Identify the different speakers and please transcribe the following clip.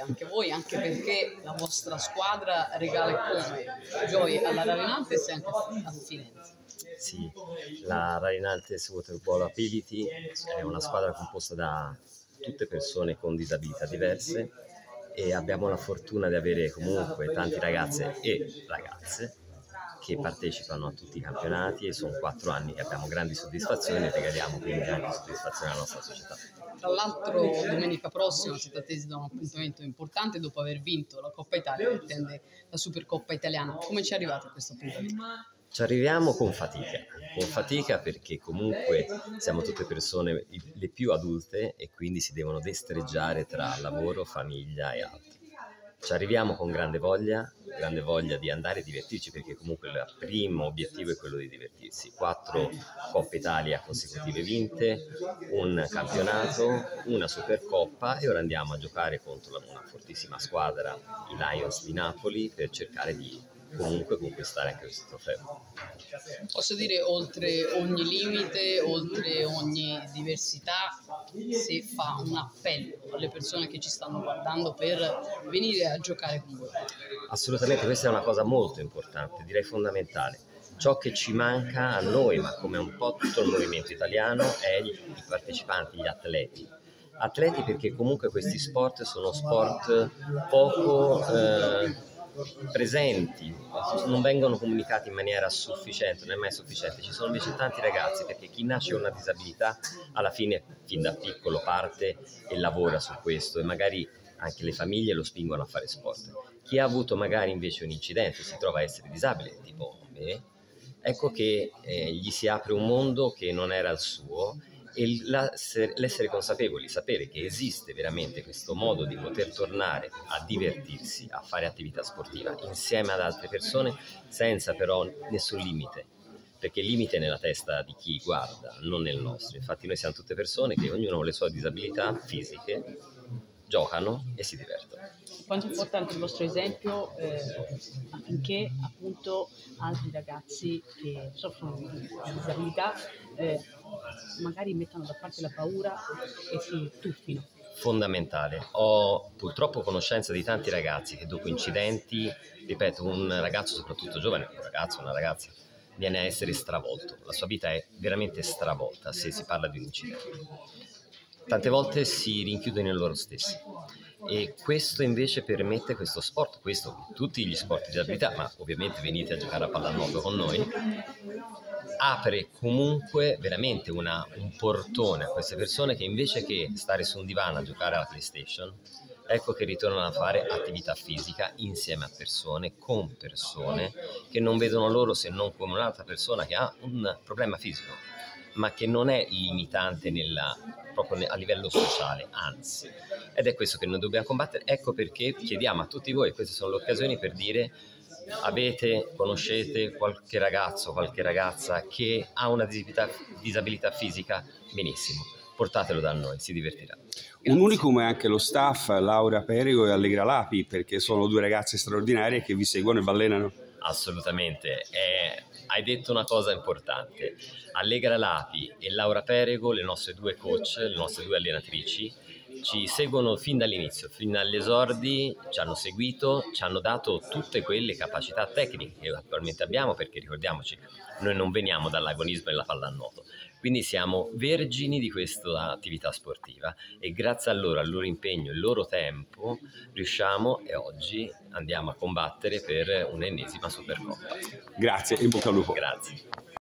Speaker 1: Anche voi, anche perché la vostra squadra regala come gioia alla Ravenantes e anche a Firenze.
Speaker 2: Sì, la Rainaltes Waterball Ability è una squadra composta da tutte persone con disabilità diverse e abbiamo la fortuna di avere comunque tante ragazze e ragazze che partecipano a tutti i campionati e sono quattro anni che abbiamo grandi soddisfazioni e regaliamo quindi anche soddisfazione alla nostra società.
Speaker 1: Tra l'altro domenica prossima siete attesi da un appuntamento importante dopo aver vinto la Coppa Italia che attende la Supercoppa italiana. Come ci arrivate a questo appuntamento?
Speaker 2: Ci arriviamo con fatica, con fatica perché comunque siamo tutte persone le più adulte e quindi si devono destreggiare tra lavoro, famiglia e altro. Ci arriviamo con grande voglia, grande voglia di andare a divertirci perché comunque il primo obiettivo è quello di divertirsi. Quattro Coppe Italia consecutive vinte, un campionato, una Supercoppa e ora andiamo a giocare contro una fortissima squadra, i Lions di Napoli, per cercare di comunque conquistare anche questo trofeo.
Speaker 1: Posso dire oltre ogni limite, oltre ogni diversità, se fa un appello alle persone che ci stanno guardando per venire a giocare con voi.
Speaker 2: Assolutamente, questa è una cosa molto importante, direi fondamentale. Ciò che ci manca a noi, ma come un po' tutto il movimento italiano, è i partecipanti, gli atleti atleti perché comunque questi sport sono sport poco eh, presenti, non vengono comunicati in maniera sufficiente, non è mai sufficiente. Ci sono invece tanti ragazzi perché chi nasce con una disabilità alla fine fin da piccolo parte e lavora su questo e magari anche le famiglie lo spingono a fare sport. Chi ha avuto magari invece un incidente si trova a essere disabile, tipo me, ecco che eh, gli si apre un mondo che non era il suo e l'essere consapevoli, sapere che esiste veramente questo modo di poter tornare a divertirsi, a fare attività sportiva insieme ad altre persone senza però nessun limite, perché il limite è nella testa di chi guarda, non nel nostro. Infatti noi siamo tutte persone che ognuno ha le sue disabilità fisiche, giocano e si divertono
Speaker 1: quanto è importante il vostro esempio eh, affinché appunto altri ragazzi che soffrono di disabilità eh, magari mettano da parte la paura e si tuffino.
Speaker 2: Fondamentale. Ho purtroppo conoscenza di tanti ragazzi che dopo incidenti, ripeto, un ragazzo soprattutto giovane, un ragazzo, una ragazza, viene a essere stravolto. La sua vita è veramente stravolta se si parla di un incidente. Tante volte si rinchiudono in loro stessi e questo invece permette questo sport, questo tutti gli sport di abilità, ma ovviamente venite a giocare a pallanuoto con noi, apre comunque veramente una, un portone a queste persone che invece che stare su un divano a giocare alla PlayStation, ecco che ritornano a fare attività fisica insieme a persone, con persone che non vedono loro se non come un'altra persona che ha un problema fisico, ma che non è limitante nella, proprio a livello sociale, anzi. Ed è questo che noi dobbiamo combattere, ecco perché chiediamo a tutti voi, queste sono le occasioni per dire avete, conoscete qualche ragazzo, qualche ragazza che ha una disabilità, disabilità fisica, benissimo, portatelo da noi, si divertirà.
Speaker 3: Grazie. Un unicum è anche lo staff, Laura Perigo e Allegra Lapi, perché sono due ragazze straordinarie che vi seguono e vi allenano.
Speaker 2: Assolutamente, eh, hai detto una cosa importante. Allegra Lapi e Laura Perego, le nostre due coach, le nostre due allenatrici, ci seguono fin dall'inizio, fin dagli esordi, ci hanno seguito, ci hanno dato tutte quelle capacità tecniche che attualmente abbiamo, perché ricordiamoci, noi non veniamo dall'agonismo e dalla pallanuoto, quindi siamo vergini di questa attività sportiva e grazie a loro, al loro impegno, al loro tempo, riusciamo e oggi andiamo a combattere per un'ennesima Supercoppa.
Speaker 3: Grazie in bocca al lupo.
Speaker 2: Grazie.